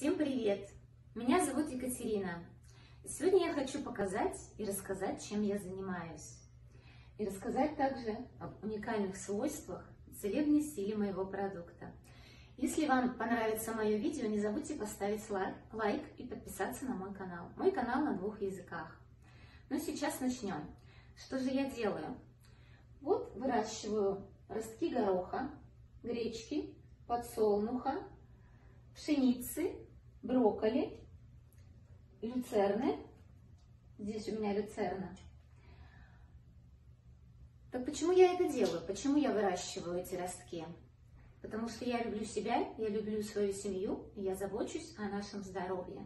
Всем привет! Меня зовут Екатерина. Сегодня я хочу показать и рассказать, чем я занимаюсь. И рассказать также об уникальных свойствах и целебной силе моего продукта. Если вам понравится мое видео, не забудьте поставить лайк и подписаться на мой канал. Мой канал на двух языках. Ну, сейчас начнем. Что же я делаю? Вот выращиваю ростки гороха, гречки, подсолнуха, пшеницы, брокколи, люцерны. Здесь у меня люцерна. Так почему я это делаю? Почему я выращиваю эти ростки? Потому что я люблю себя, я люблю свою семью, я забочусь о нашем здоровье.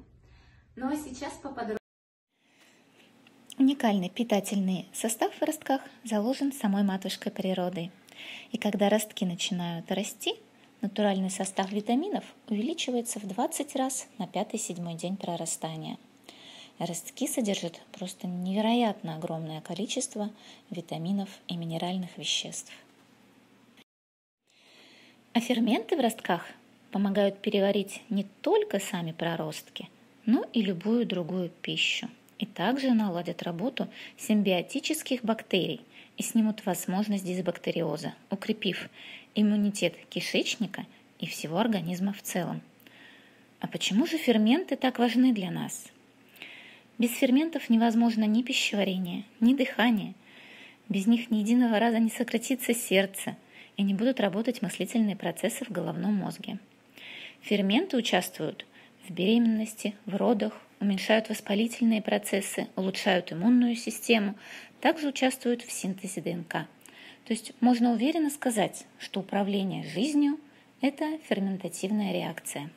Ну а сейчас поподробнее. Уникальный питательный состав в ростках заложен самой матушкой природой. И когда ростки начинают расти, натуральный состав витаминов увеличивается в 20 раз на 5-7 день прорастания. Ростки содержат просто невероятно огромное количество витаминов и минеральных веществ. А ферменты в ростках помогают переварить не только сами проростки, но и любую другую пищу. И также наладят работу симбиотических бактерий и снимут возможность дисбактериоза, укрепив иммунитет кишечника и всего организма в целом. А почему же ферменты так важны для нас? Без ферментов невозможно ни пищеварение, ни дыхание. Без них ни единого раза не сократится сердце и не будут работать мыслительные процессы в головном мозге. Ферменты участвуют в беременности, в родах, уменьшают воспалительные процессы, улучшают иммунную систему, также участвуют в синтезе ДНК – то есть можно уверенно сказать, что управление жизнью – это ферментативная реакция.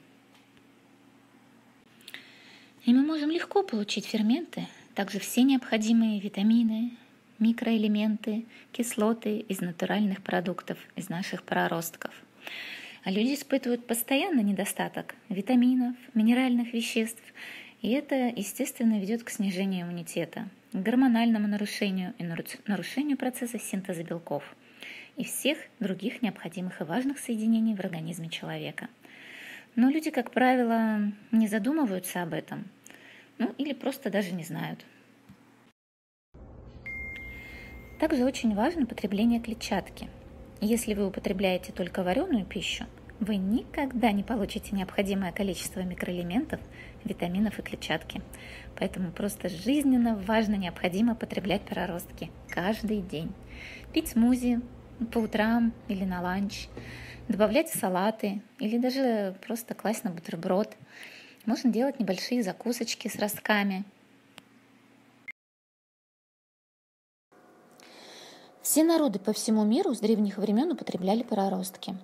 И мы можем легко получить ферменты, также все необходимые витамины, микроэлементы, кислоты из натуральных продуктов, из наших проростков. А люди испытывают постоянно недостаток витаминов, минеральных веществ, и это, естественно, ведет к снижению иммунитета, гормональному нарушению и нарушению процесса синтеза белков и всех других необходимых и важных соединений в организме человека. Но люди, как правило, не задумываются об этом, ну или просто даже не знают. Также очень важно потребление клетчатки. Если вы употребляете только вареную пищу, вы никогда не получите необходимое количество микроэлементов, витаминов и клетчатки. Поэтому просто жизненно важно необходимо потреблять проростки каждый день. Пить смузи по утрам или на ланч, добавлять в салаты или даже просто класть на бутерброд. Можно делать небольшие закусочки с ростками. Все народы по всему миру с древних времен употребляли проростки.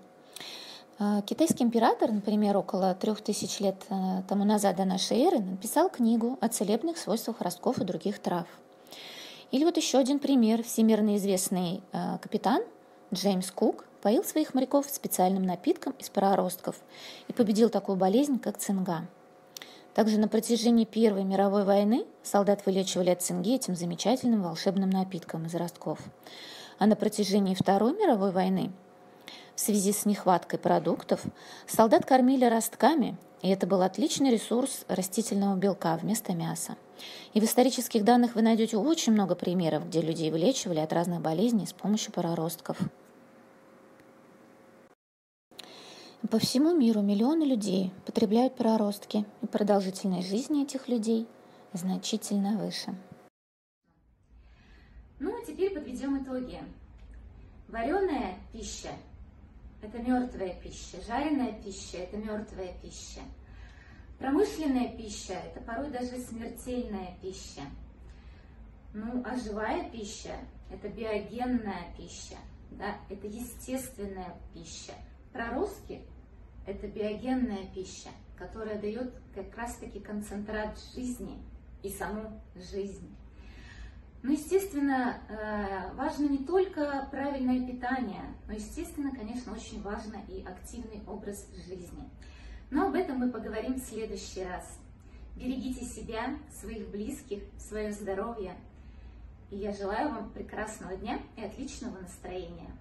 А, китайский император, например, около трех тысяч лет э, тому назад до нашей эры написал книгу о целебных свойствах ростков и других трав. Или вот еще один пример. Всемирно известный э, капитан Джеймс Кук поил своих моряков специальным напитком из проростков и победил такую болезнь, как цинга. Также на протяжении Первой мировой войны солдат вылечивали от цинги этим замечательным волшебным напитком из ростков. А на протяжении Второй мировой войны в связи с нехваткой продуктов солдат кормили ростками, и это был отличный ресурс растительного белка вместо мяса. И в исторических данных вы найдете очень много примеров, где людей вылечивали от разных болезней с помощью проростков. По всему миру миллионы людей потребляют проростки, и продолжительность жизни этих людей значительно выше. Ну а теперь подведем итоги. Вареная пища это мертвая пища, жареная пища – это мертвая пища. Промышленная пища – это порой даже смертельная пища. Ну, а живая пища – это биогенная пища, да, это естественная пища. Проростки – это биогенная пища, которая дает как раз-таки концентрат жизни и саму жизнь. Ну, естественно, э, важно не только правильное питание, но, естественно, конечно, очень важно и активный образ жизни. Но об этом мы поговорим в следующий раз. Берегите себя, своих близких, свое здоровье. И я желаю вам прекрасного дня и отличного настроения.